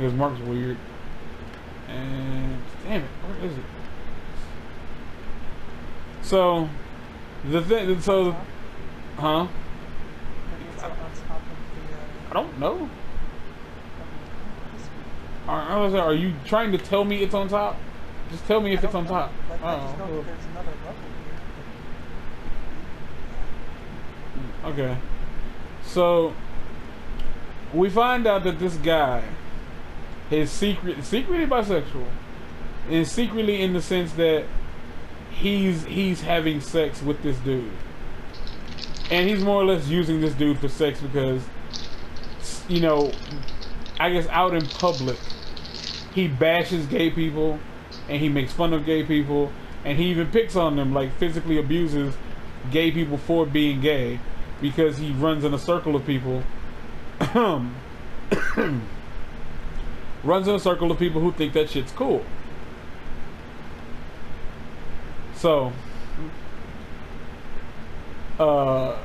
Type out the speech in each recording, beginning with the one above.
because Mark's weird. And damn it, where is it? So the thing, so huh? I don't know. Are, are you trying to tell me it's on top? Just tell me if it's on know. top. Like, okay. So we find out that this guy is secret, secretly bisexual, and secretly in the sense that he's he's having sex with this dude, and he's more or less using this dude for sex because, you know, I guess out in public, he bashes gay people, and he makes fun of gay people, and he even picks on them, like physically abuses gay people for being gay, because he runs in a circle of people. Runs in a circle of people who think that shit's cool. So, uh,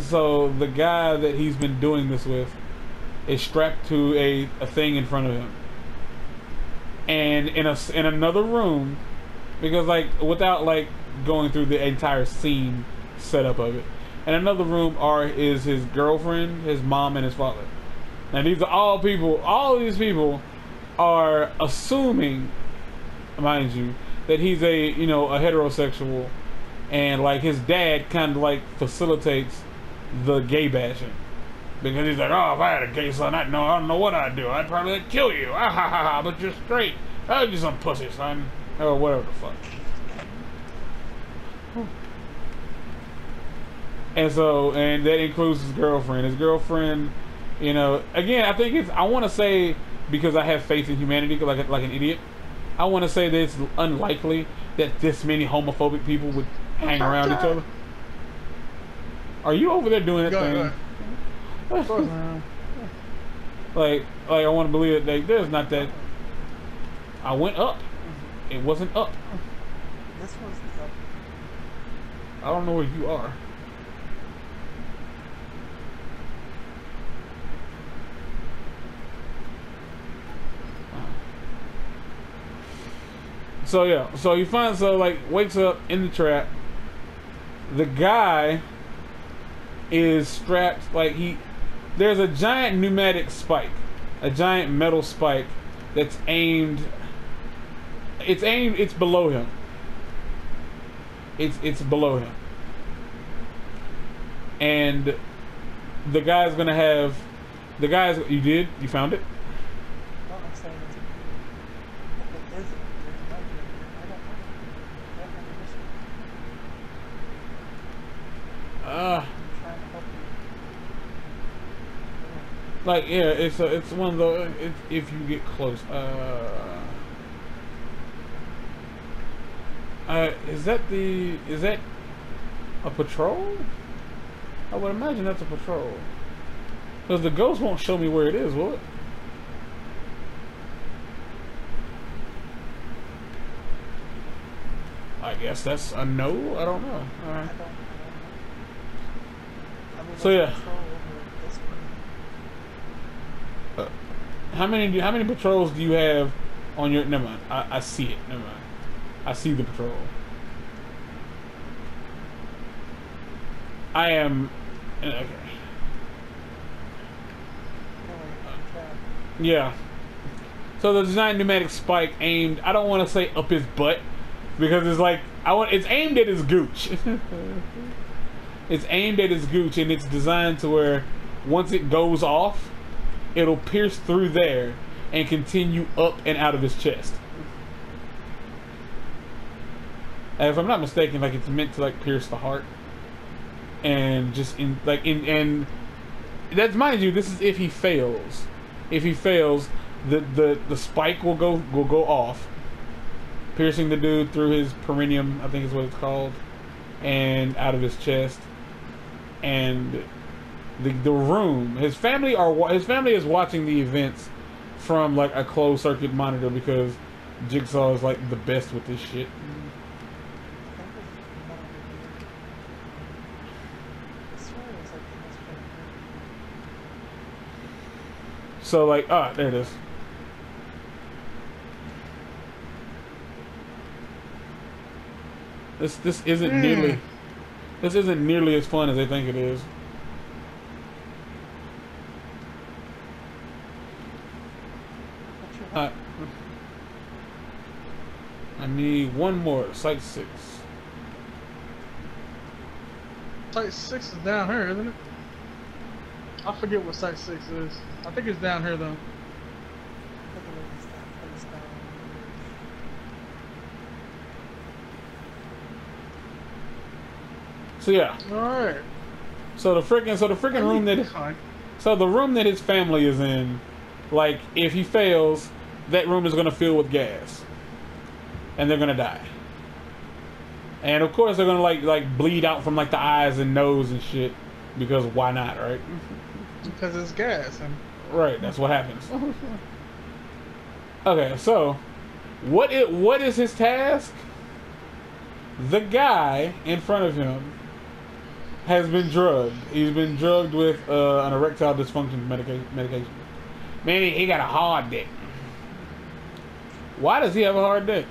so the guy that he's been doing this with is strapped to a, a thing in front of him, and in a in another room, because like without like going through the entire scene setup of it, in another room are is his girlfriend, his mom, and his father. Now these are all people. All these people are assuming, mind you, that he's a you know a heterosexual, and like his dad kind of like facilitates the gay bashing because he's like, oh, if I had a gay son, I'd know I don't know what I'd do. I'd probably kill you. Ah ha ha ha! But you're straight. Oh, you're some pussy, son, or whatever the fuck. And so, and that includes his girlfriend. His girlfriend, you know, again, I think it's. I want to say because I have faith in humanity, like like an idiot. I want to say that it's unlikely that this many homophobic people would hang around each other. Are you over there doing that Go thing? go Of course, man. like, like I want to believe that like, there's not that. I went up. It wasn't up. This was the I don't know where you are. So yeah, so he finds so like wakes up in the trap. The guy is strapped like he there's a giant pneumatic spike, a giant metal spike that's aimed it's aimed it's below him. It's it's below him. And the guy's gonna have the guy's you did? You found it? No, I'm saying it's. If it isn't, there's no here. I don't know. That ammunition. Uh like yeah, it's a, it's one of the if you get close. Uh uh is that the is that a patrol? I would imagine that's a patrol. Because the ghost won't show me where it is, will it? I guess that's a no. I don't know. Alright. don't, I don't know. I mean, So, yeah. control over this one. How many do how many patrols do you have on your? Never mind. I, I see it. Never mind. I see the patrol. I am. uh, Okay. Yeah. So the design pneumatic spike aimed. I don't want to say up his butt because it's like I want. It's aimed at his gooch. it's aimed at his gooch, and it's designed to where once it goes off, it'll pierce through there and continue up and out of his chest. And if I'm not mistaken, like it's meant to like pierce the heart and just in like in and that's mind you, this is if he fails. If he fails, the the the spike will go will go off, piercing the dude through his perineum, I think is what it's called, and out of his chest, and the the room. His family are his family is watching the events from like a closed circuit monitor because Jigsaw is like the best with this shit. So like, ah, there it is. This this isn't mm. nearly this isn't nearly as fun as they think it is. Want? I need one more. Site six. Site six is down here, isn't it? I forget what site six is. I think it's down here though. I believe it's that place down So yeah. Alright. So the freaking so the freaking room that Fine. so the room that his family is in, like if he fails, that room is gonna fill with gas, and they're gonna die. And of course they're gonna like like bleed out from like the eyes and nose and shit, because why not, right? Because it's gas and Right, that's what happens. Okay, so what it what is his task? The guy in front of him has been drugged. He's been drugged with uh, an erectile dysfunction medica- medication. Man, he, he got a hard dick. Why does he have a hard dick?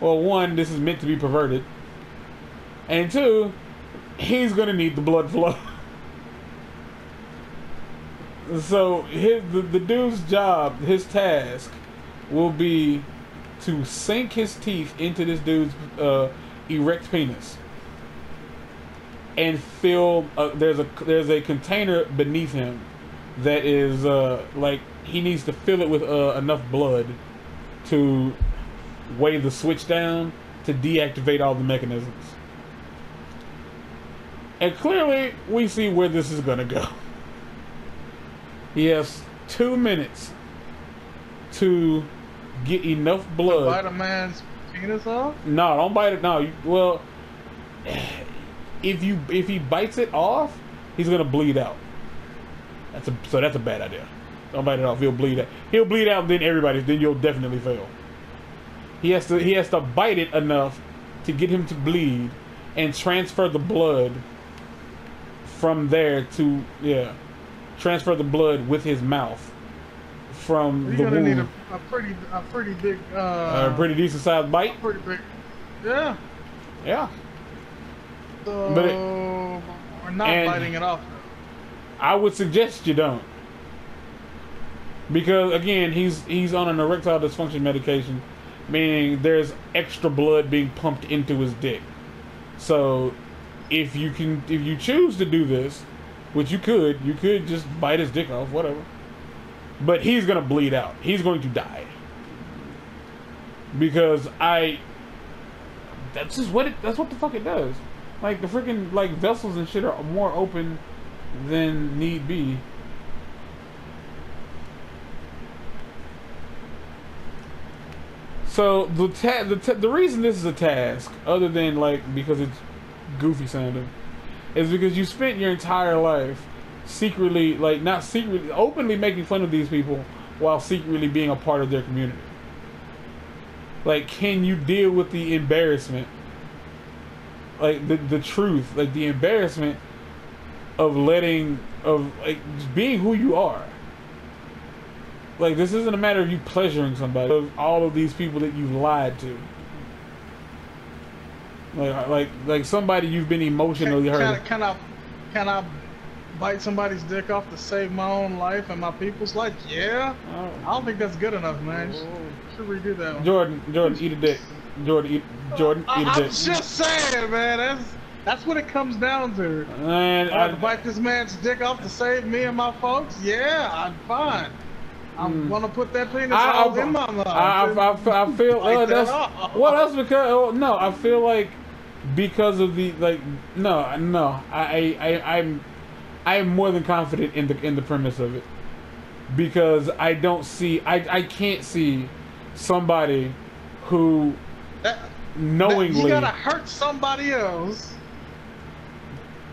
Well, one, this is meant to be perverted, and two, he's gonna need the blood flow. So his the, the dude's job, his task, will be to sink his teeth into this dude's uh, erect penis, and fill. Uh, there's a there's a container beneath him that is uh, like he needs to fill it with uh, enough blood to weigh the switch down to deactivate all the mechanisms. And clearly, we see where this is gonna go. He has two minutes to get enough blood. bite a man's penis off? No, don't bite it. No, you, well, if you if he bites it off, he's gonna bleed out. That's a so that's a bad idea. Don't bite it off. He'll bleed out. He'll bleed out. Then everybody. Then you'll definitely fail. He has to he has to bite it enough to get him to bleed and transfer the blood from there to yeah, transfer the blood with his mouth from You're the gonna wound. need a, a pretty a pretty big uh a pretty decent sized bite. pretty big Yeah. Yeah. But it- we're not biting it off. I would suggest you don't. Because again, he's he's on an erectile dysfunction medication, meaning there's extra blood being pumped into his dick. So if you can if you choose to do this, which you could, you could just bite his dick off, whatever. But he's gonna bleed out. He's going to die. Because I that's just what it that's what the fuck it does. Like the freaking like vessels and shit are more open than need be. So the ta- the ta- the reason this is a task, other than like because it's goofy sounding, is because you spent your entire life secretly, like not secretly, openly making fun of these people while secretly being a part of their community. Like, can you deal with the embarrassment? Like the the truth, like the embarrassment of letting of like being who you are. Like this isn't a matter of you pleasuring somebody. Of all of these people that you've lied to. Like like like somebody you've been emotionally Can, hurt. can, can I can I bite somebody's dick off to save my own life and my people's life? Yeah. Oh. I don't think that's good enough, man. Oh. Should, should redo that one. Jordan, Jordan, eat a dick. Jordan, Jordan, I, I'm just saying, man. That's that's what it comes down to. Man, I have to I, bite this man's dick off to save me and my folks. Yeah, I'm fine. I'm Mm. gonna put that penis I, I, in my mouth. I, I, I, feel uh, that that's off. well that's because oh, no I feel like because of the like no no I I I- I'm I am more than confident in the in the premise of it because I don't see I I can't see somebody who That- knowingly you gotta hurt somebody else.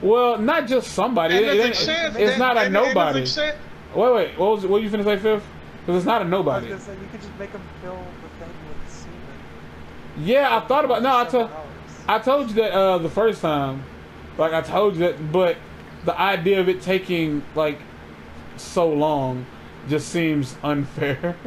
well not just somebody And it, there's it- a chance it's that- not a and- and nobody chance- wait wait what was what you finna say fifth because it's not a I was nobody gonna say you could just make them fill the thing with semen. yeah I thought about no I told I told you that uh, the first time. Like I told you that, but the idea of it taking like so long just seems unfair.